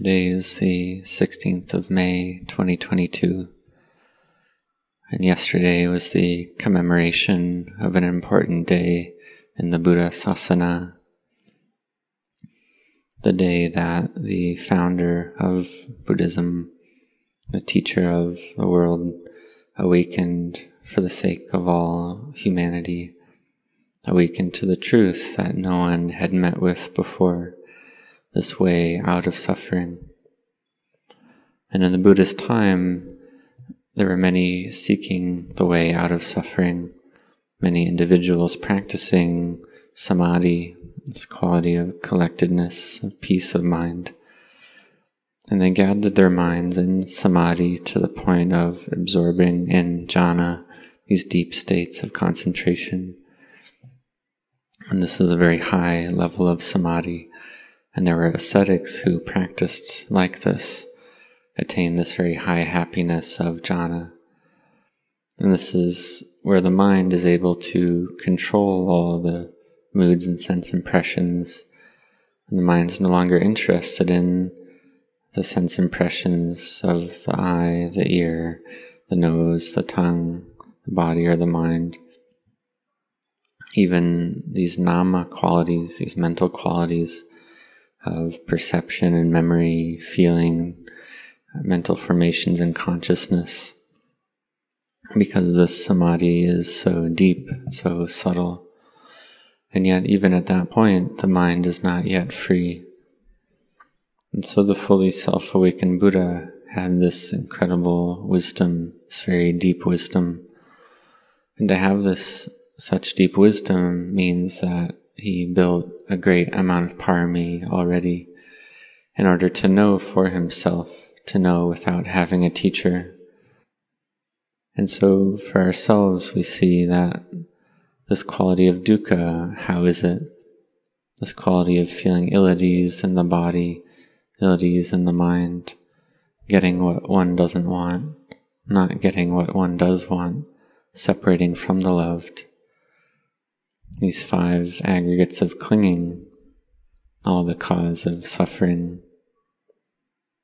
Today is the 16th of May 2022, and yesterday was the commemoration of an important day in the Buddha Sasana, the day that the founder of Buddhism, the teacher of the world, awakened for the sake of all humanity, awakened to the truth that no one had met with before this way out of suffering. And in the Buddhist time, there were many seeking the way out of suffering, many individuals practicing samadhi, this quality of collectedness, of peace of mind. And they gathered their minds in samadhi to the point of absorbing in jhana, these deep states of concentration. And this is a very high level of samadhi. And there were ascetics who practiced like this, attained this very high happiness of jhana. And this is where the mind is able to control all the moods and sense impressions. And the mind is no longer interested in the sense impressions of the eye, the ear, the nose, the tongue, the body, or the mind. Even these nama qualities, these mental qualities, of perception and memory, feeling, uh, mental formations and consciousness. Because this samadhi is so deep, so subtle. And yet, even at that point, the mind is not yet free. And so the fully self awakened Buddha had this incredible wisdom, this very deep wisdom. And to have this such deep wisdom means that he built a great amount of parami already in order to know for himself, to know without having a teacher. And so for ourselves, we see that this quality of dukkha, how is it? This quality of feeling ill at ease in the body, ill at ease in the mind, getting what one doesn't want, not getting what one does want, separating from the loved these five aggregates of clinging, all the cause of suffering.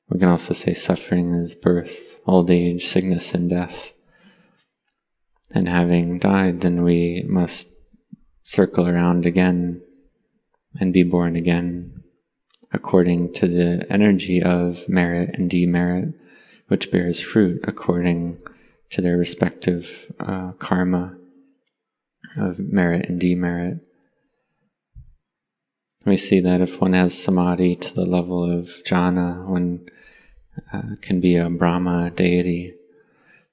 We can also say suffering is birth, old age, sickness, and death. And having died, then we must circle around again and be born again according to the energy of merit and demerit, which bears fruit according to their respective uh, karma of merit and demerit. We see that if one has samadhi to the level of jhana, one uh, can be a Brahma deity.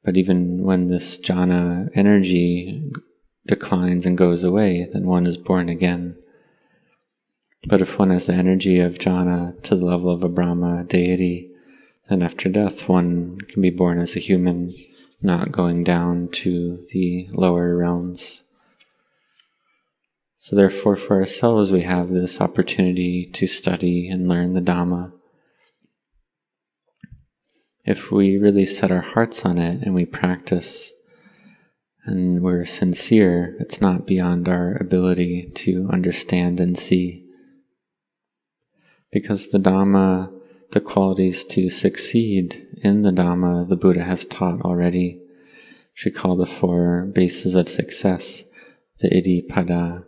But even when this jhana energy declines and goes away, then one is born again. But if one has the energy of jhana to the level of a Brahma deity, then after death one can be born as a human, not going down to the lower realms. So therefore, for ourselves, we have this opportunity to study and learn the Dhamma. If we really set our hearts on it and we practice and we're sincere, it's not beyond our ability to understand and see. Because the Dhamma, the qualities to succeed in the Dhamma, the Buddha has taught already. We call the four bases of success, the Iddhipada,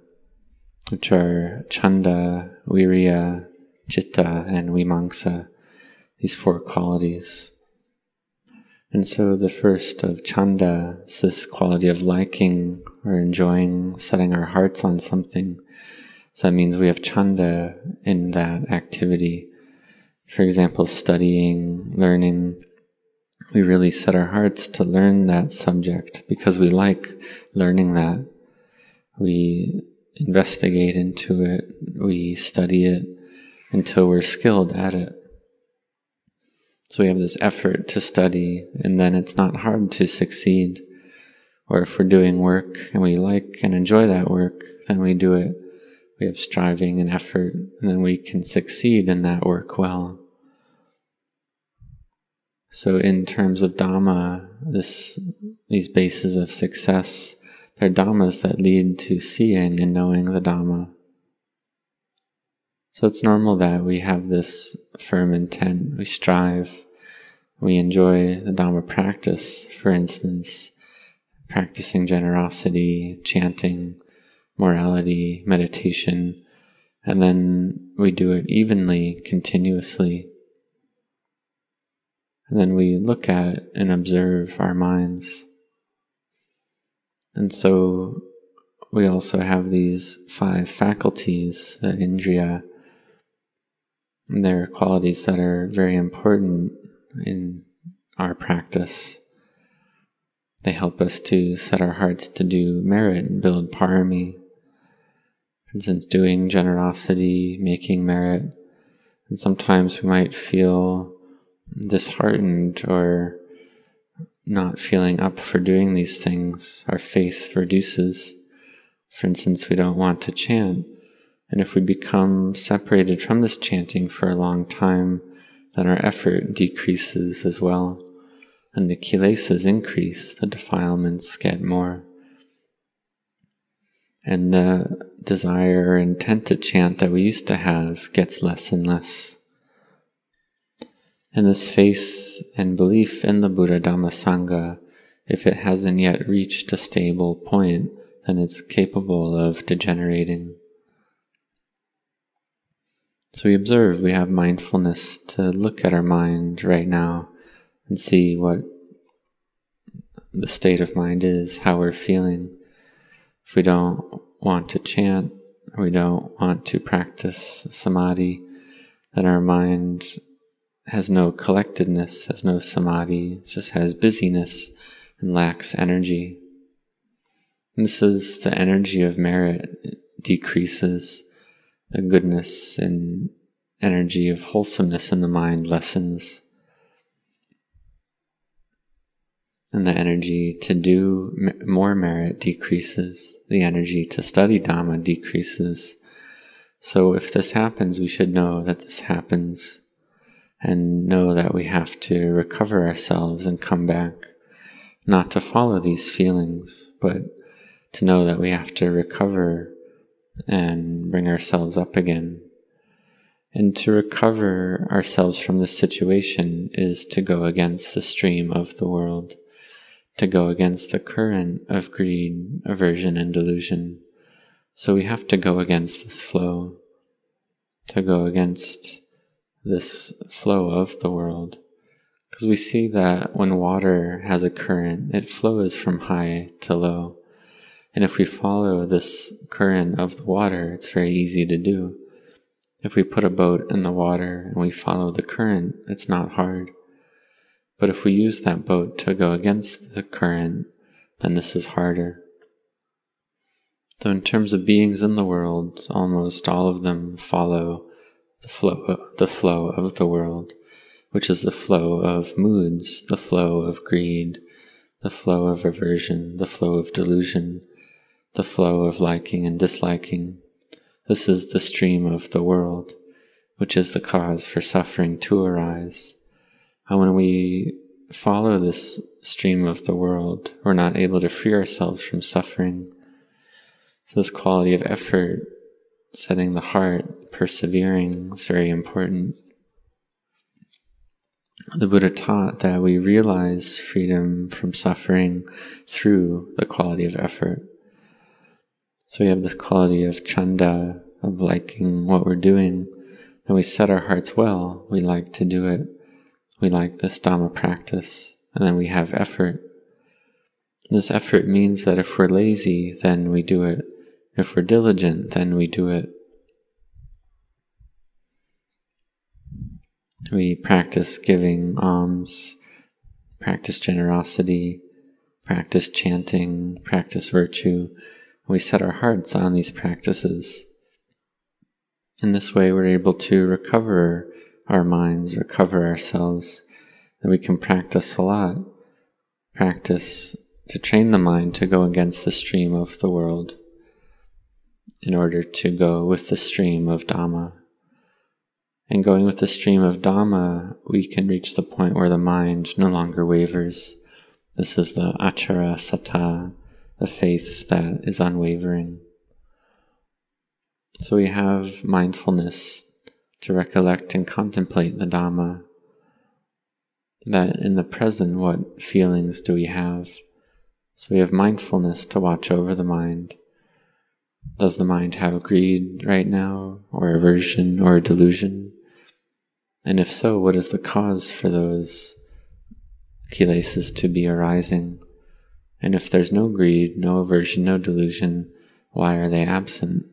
which are chanda, virya, citta, and vimamsa, these four qualities. And so the first of chanda is this quality of liking or enjoying setting our hearts on something. So that means we have chanda in that activity. For example, studying, learning, we really set our hearts to learn that subject because we like learning that. We investigate into it, we study it until we're skilled at it. So we have this effort to study, and then it's not hard to succeed. Or if we're doing work and we like and enjoy that work, then we do it. We have striving and effort, and then we can succeed in that work well. So in terms of Dhamma, this, these bases of success they're dhammas that lead to seeing and knowing the Dhamma. So it's normal that we have this firm intent, we strive, we enjoy the Dhamma practice, for instance, practicing generosity, chanting, morality, meditation, and then we do it evenly, continuously. And then we look at and observe our minds. And so we also have these five faculties, the indriya. And they're qualities that are very important in our practice. They help us to set our hearts to do merit and build parami. For instance, doing generosity, making merit. And sometimes we might feel disheartened or not feeling up for doing these things. Our faith reduces. For instance, we don't want to chant. And if we become separated from this chanting for a long time, then our effort decreases as well and the kilesas increase, the defilements get more. And the desire or intent to chant that we used to have gets less and less. And this faith and belief in the Buddha Dhamma Sangha, if it hasn't yet reached a stable point, then it's capable of degenerating. So we observe, we have mindfulness to look at our mind right now and see what the state of mind is, how we're feeling. If we don't want to chant, we don't want to practice samadhi, then our mind has no collectedness, has no samadhi, just has busyness and lacks energy. And this is the energy of merit it decreases, the goodness and energy of wholesomeness in the mind lessens. and the energy to do more merit decreases, the energy to study Dhamma decreases. So if this happens, we should know that this happens and know that we have to recover ourselves and come back, not to follow these feelings, but to know that we have to recover and bring ourselves up again. And to recover ourselves from this situation is to go against the stream of the world to go against the current of greed, aversion, and delusion. So we have to go against this flow, to go against this flow of the world. Because we see that when water has a current, it flows from high to low. And if we follow this current of the water, it's very easy to do. If we put a boat in the water and we follow the current, it's not hard. But if we use that boat to go against the current, then this is harder. So, in terms of beings in the world, almost all of them follow the flow, the flow of the world, which is the flow of moods, the flow of greed, the flow of aversion, the flow of delusion, the flow of liking and disliking. This is the stream of the world, which is the cause for suffering to arise. And when we follow this stream of the world, we're not able to free ourselves from suffering. So this quality of effort, setting the heart, persevering is very important. The Buddha taught that we realize freedom from suffering through the quality of effort. So we have this quality of chanda, of liking what we're doing, and we set our hearts well. We like to do it we like this Dhamma practice, and then we have effort. This effort means that if we're lazy, then we do it. If we're diligent, then we do it. We practice giving alms, practice generosity, practice chanting, practice virtue. We set our hearts on these practices. In this way, we're able to recover our minds, recover ourselves, and we can practice a lot. Practice to train the mind to go against the stream of the world in order to go with the stream of Dhamma. And going with the stream of Dhamma, we can reach the point where the mind no longer wavers. This is the acala saddha, the faith that is unwavering. So we have mindfulness to recollect and contemplate the Dhamma. That in the present, what feelings do we have? So we have mindfulness to watch over the mind. Does the mind have greed right now, or aversion, or delusion? And if so, what is the cause for those kilesas to be arising? And if there's no greed, no aversion, no delusion, why are they absent?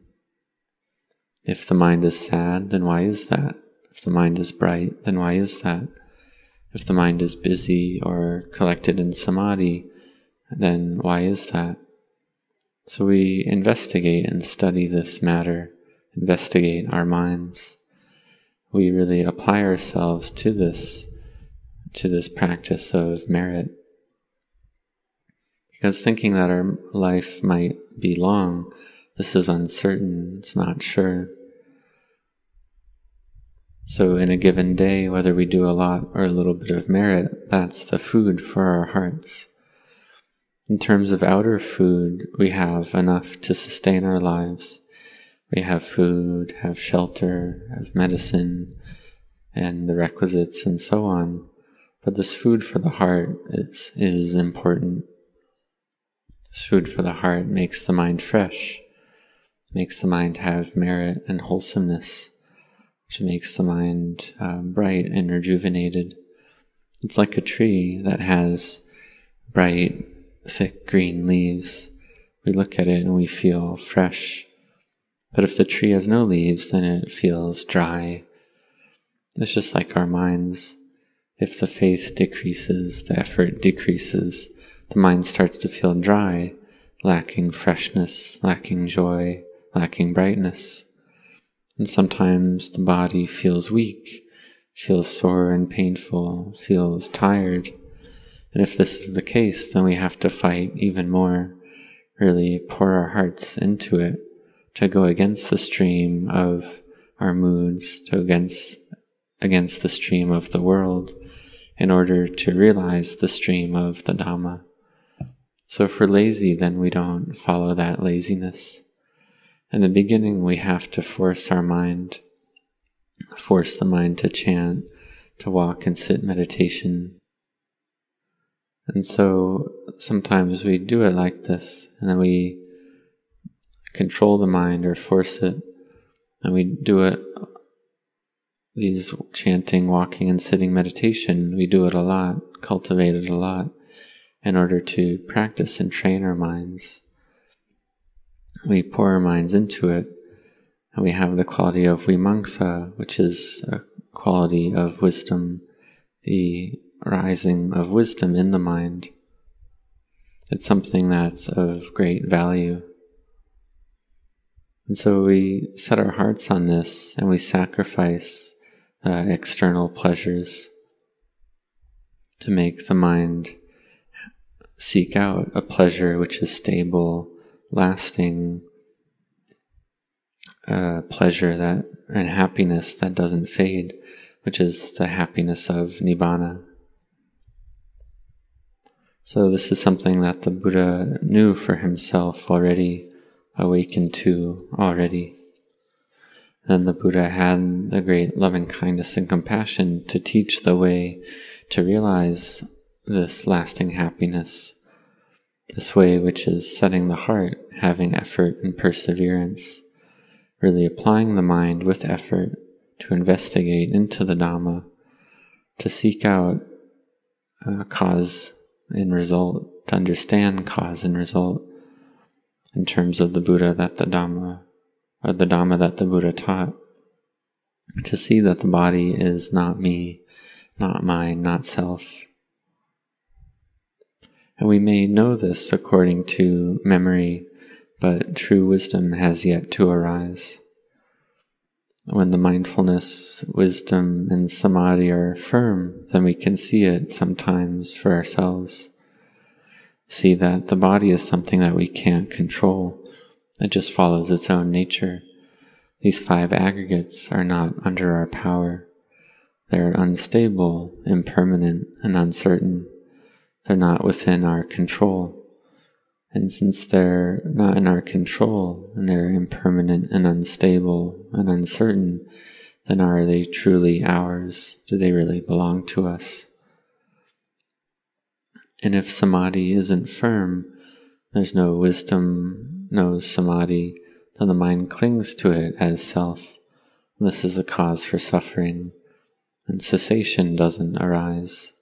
If the mind is sad, then why is that? If the mind is bright, then why is that? If the mind is busy or collected in samadhi, then why is that? So we investigate and study this matter, investigate our minds. We really apply ourselves to this, to this practice of merit. Because thinking that our life might be long, this is uncertain, it's not sure. So, in a given day, whether we do a lot or a little bit of merit, that's the food for our hearts. In terms of outer food, we have enough to sustain our lives. We have food, have shelter, have medicine, and the requisites, and so on. But this food for the heart is, is important. This food for the heart makes the mind fresh, makes the mind have merit and wholesomeness, which makes the mind uh, bright and rejuvenated. It's like a tree that has bright, thick green leaves, we look at it and we feel fresh. But if the tree has no leaves, then it feels dry. It's just like our minds. If the faith decreases, the effort decreases, the mind starts to feel dry, lacking freshness, lacking joy, lacking brightness. And sometimes the body feels weak, feels sore and painful, feels tired. And if this is the case, then we have to fight even more, really pour our hearts into it, to go against the stream of our moods, to against, against the stream of the world, in order to realize the stream of the Dhamma. So if we're lazy, then we don't follow that laziness. In the beginning, we have to force our mind, force the mind to chant, to walk and sit meditation, and so sometimes we do it like this, and then we control the mind or force it, and we do it. These chanting, walking, and sitting meditation, we do it a lot, cultivate it a lot, in order to practice and train our minds. We pour our minds into it, and we have the quality of vimamsa, which is a quality of wisdom, the rising of wisdom in the mind. It's something that's of great value. And so we set our hearts on this and we sacrifice uh, external pleasures to make the mind seek out a pleasure which is stable, lasting, uh, pleasure that and happiness that doesn't fade, which is the happiness of nibbana. So, this is something that the Buddha knew for himself already, awakened to already. Then the Buddha had the great loving kindness and compassion to teach the way to realize this lasting happiness, this way which is setting the heart, having effort and perseverance, really applying the mind with effort to investigate into the Dhamma, to seek out cause in result, to understand cause and result in terms of the Buddha that the Dhamma, or the Dhamma that the Buddha taught. To see that the body is not me, not mine, not self. And we may know this according to memory, but true wisdom has yet to arise. When the mindfulness, wisdom, and samadhi are firm, then we can see it sometimes for ourselves. See that the body is something that we can't control. It just follows its own nature. These five aggregates are not under our power. They're unstable, impermanent, and uncertain. They're not within our control. And since they're not in our control and they're impermanent and unstable and uncertain, then are they truly ours? Do they really belong to us? And if samadhi isn't firm, there's no wisdom, no samadhi, then the mind clings to it as self. This is the cause for suffering, and cessation doesn't arise.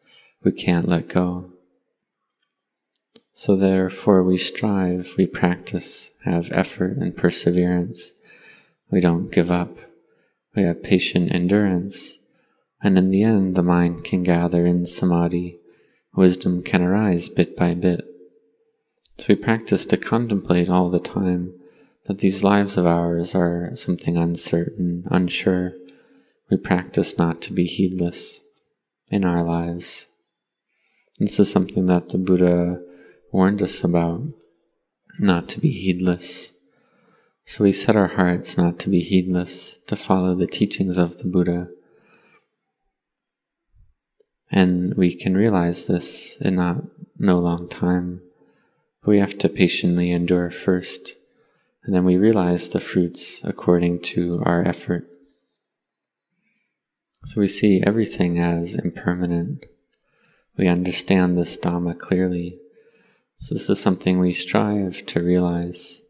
We can't let go. So therefore we strive, we practice, have effort and perseverance. We don't give up. We have patient endurance. And in the end, the mind can gather in samadhi. Wisdom can arise bit by bit. So we practice to contemplate all the time that these lives of ours are something uncertain, unsure. We practice not to be heedless in our lives. This is something that the Buddha warned us about not to be heedless. So we set our hearts not to be heedless, to follow the teachings of the Buddha. And we can realize this in not no long time. But we have to patiently endure first, and then we realize the fruits according to our effort. So we see everything as impermanent. We understand this Dhamma clearly so, this is something we strive to realize.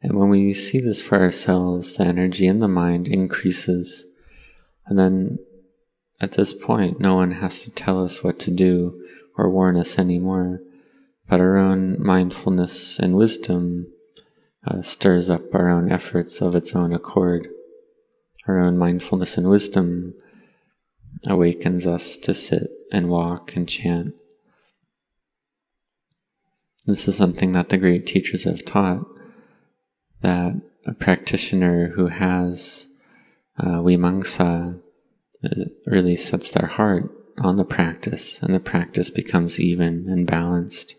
And when we see this for ourselves, the energy in the mind increases. And then at this point, no one has to tell us what to do or warn us anymore, but our own mindfulness and wisdom uh, stirs up our own efforts of its own accord. Our own mindfulness and wisdom awakens us to sit and walk and chant this is something that the great teachers have taught that a practitioner who has uh, vimamsa really sets their heart on the practice, and the practice becomes even and balanced.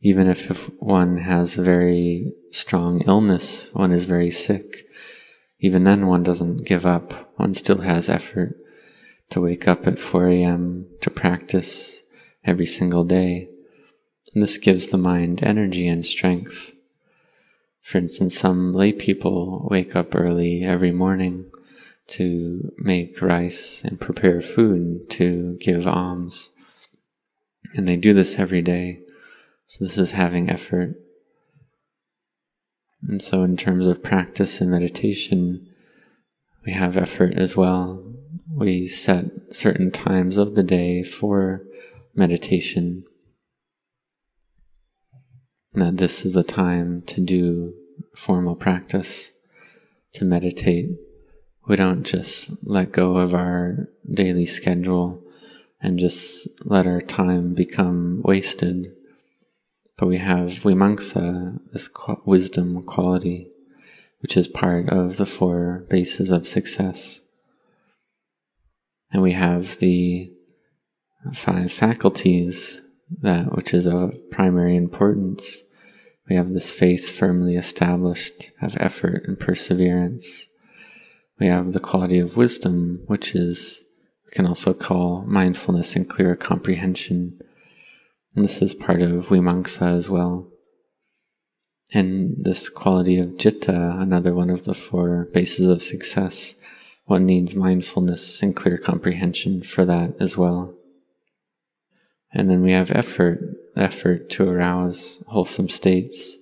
Even if, if one has a very strong illness, one is very sick, even then one doesn't give up. One still has effort to wake up at 4 a.m. to practice every single day. And this gives the mind energy and strength. For instance, some lay people wake up early every morning to make rice and prepare food to give alms. And they do this every day. So this is having effort. And so in terms of practice and meditation, we have effort as well. We set certain times of the day for meditation that this is a time to do formal practice, to meditate. We don't just let go of our daily schedule and just let our time become wasted. But we have vimamsa, this wisdom quality, which is part of the four bases of success. And we have the five faculties, that which is of primary importance, we have this faith firmly established, have effort and perseverance. We have the quality of wisdom, which is, we can also call mindfulness and clear comprehension. And this is part of Vimamsa as well. And this quality of citta, another one of the four bases of success, one needs mindfulness and clear comprehension for that as well. And then we have effort, effort to arouse wholesome states,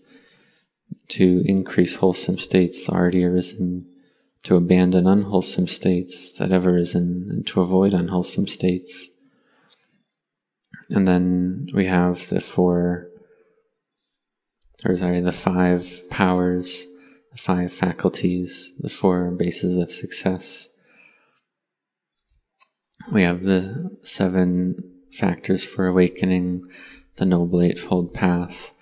to increase wholesome states already arisen, to abandon unwholesome states that have arisen, and to avoid unwholesome states. And then we have the four, or sorry, the five powers, the five faculties, the four bases of success. We have the seven factors for awakening, the Noble Eightfold Path,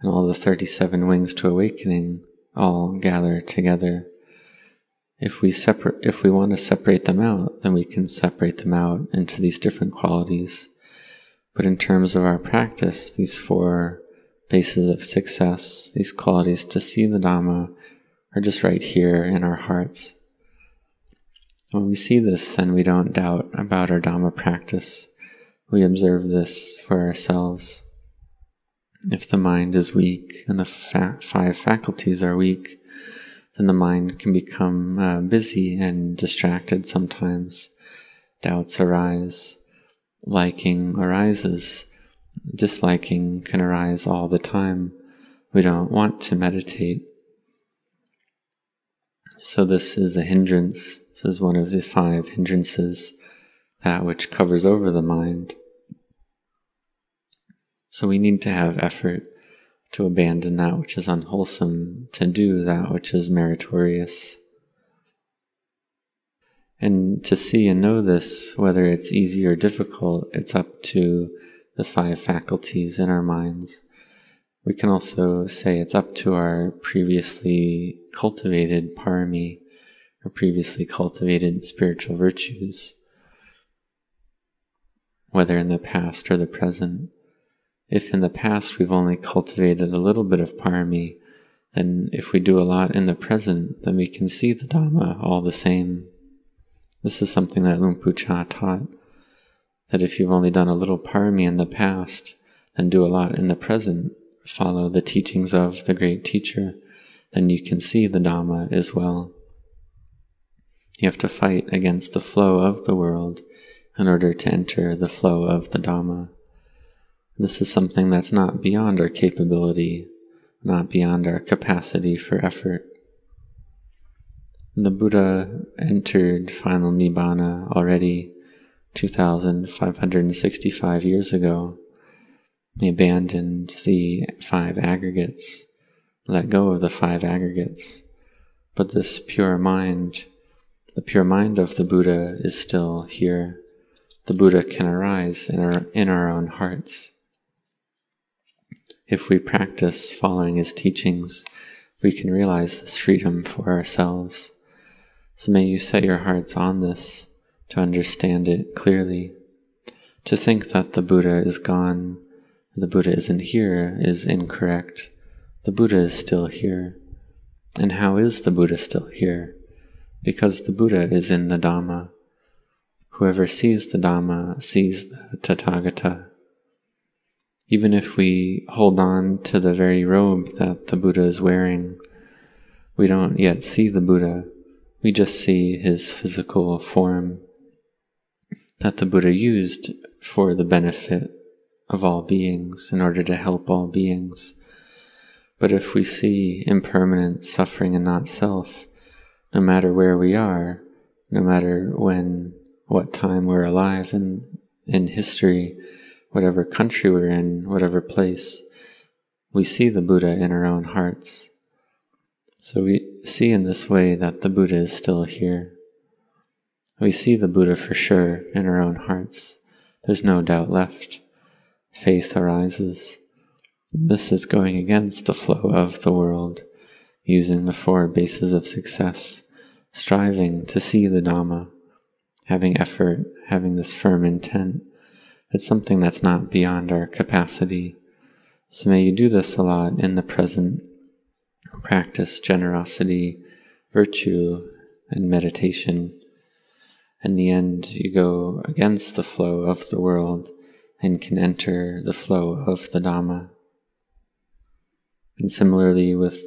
and all the 37 wings to awakening all gather together. If we separate, if we want to separate them out, then we can separate them out into these different qualities. But in terms of our practice, these four bases of success, these qualities to see the Dhamma, are just right here in our hearts. When we see this, then we don't doubt about our Dhamma practice we observe this for ourselves. If the mind is weak and the fa- five faculties are weak, then the mind can become uh, busy and distracted sometimes. Doubts arise, liking arises, disliking can arise all the time. We don't want to meditate. So, this is a hindrance. This is one of the five hindrances, that which covers over the mind. So, we need to have effort to abandon that which is unwholesome, to do that which is meritorious. And to see and know this, whether it's easy or difficult, it's up to the five faculties in our minds. We can also say it's up to our previously cultivated parami, or previously cultivated spiritual virtues, whether in the past or the present. If in the past we've only cultivated a little bit of parami, then if we do a lot in the present, then we can see the Dhamma all the same. This is something that Luang Pu Chah taught, that if you've only done a little parami in the past, then do a lot in the present, follow the teachings of the great teacher, then you can see the Dhamma as well. You have to fight against the flow of the world in order to enter the flow of the Dhamma. This is something that's not beyond our capability, not beyond our capacity for effort. The Buddha entered final Nibbana already 2,565 years ago. He abandoned the five aggregates, let go of the five aggregates. But this pure mind, the pure mind of the Buddha is still here. The Buddha can arise in our, in our own hearts if we practice following his teachings, we can realize this freedom for ourselves. So may you set your hearts on this to understand it clearly. To think that the Buddha is gone, the Buddha isn't here, is incorrect. The Buddha is still here. And how is the Buddha still here? Because the Buddha is in the Dhamma. Whoever sees the Dhamma sees the Tathagata. Even if we hold on to the very robe that the Buddha is wearing, we don't yet see the Buddha. We just see his physical form that the Buddha used for the benefit of all beings in order to help all beings. But if we see impermanent suffering and not self, no matter where we are, no matter when, what time we're alive in, in history, whatever country we're in, whatever place, we see the Buddha in our own hearts. So we see in this way that the Buddha is still here. We see the Buddha for sure in our own hearts. There's no doubt left. Faith arises. This is going against the flow of the world, using the four bases of success, striving to see the Dhamma, having effort, having this firm intent, it's something that's not beyond our capacity. So may you do this a lot in the present. Practice generosity, virtue, and meditation. In the end, you go against the flow of the world and can enter the flow of the Dhamma. And similarly with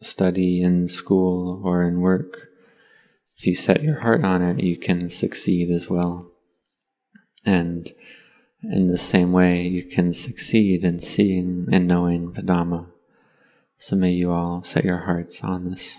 study in school or in work, if you set your heart on it, you can succeed as well. And in the same way, you can succeed in seeing and knowing the Dhamma. So may you all set your hearts on this.